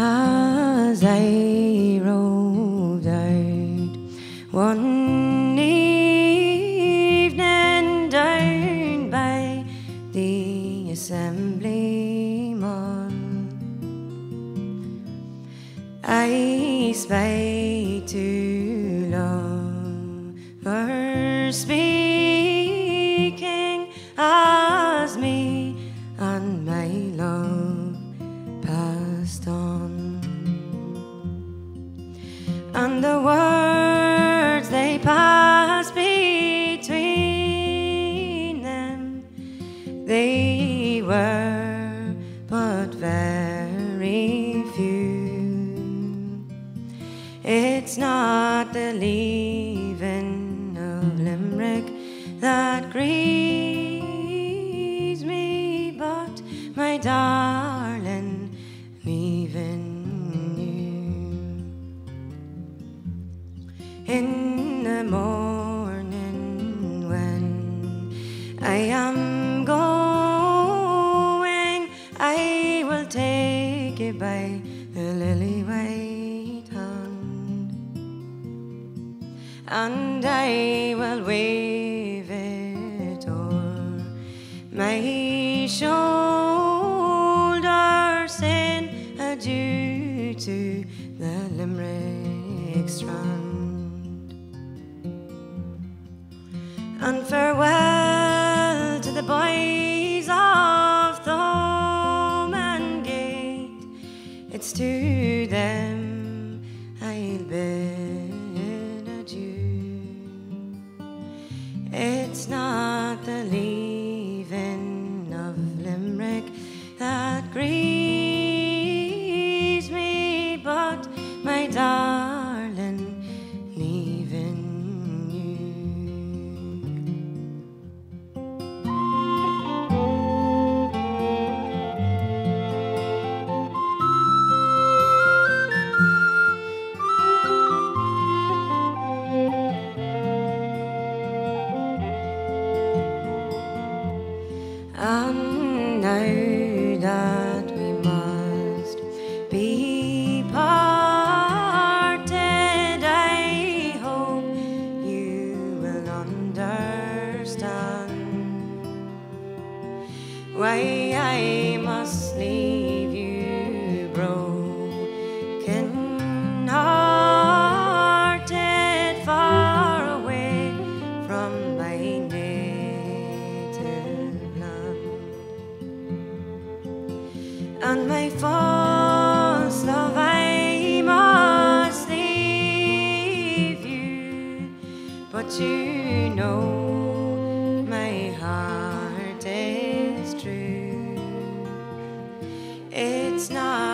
as I rode out one evening down by the assemblyman. I spake to lovers The words they passed between them, they were but very few. It's not the leaving of Limerick that grieves in the morning when I am going. I will take it by the lily white hand and I will wave it o'er my shoulder, saying adieu to the Limerick strand, and farewell to the boys of Thomond Gate. It's to them I'll bid adieu. It's not the leaving of Limerick that grieves me, but my darling And now that we must be parted, I hope you will understand why I must leave and my false love I must leave you. But you know my heart is true. It's not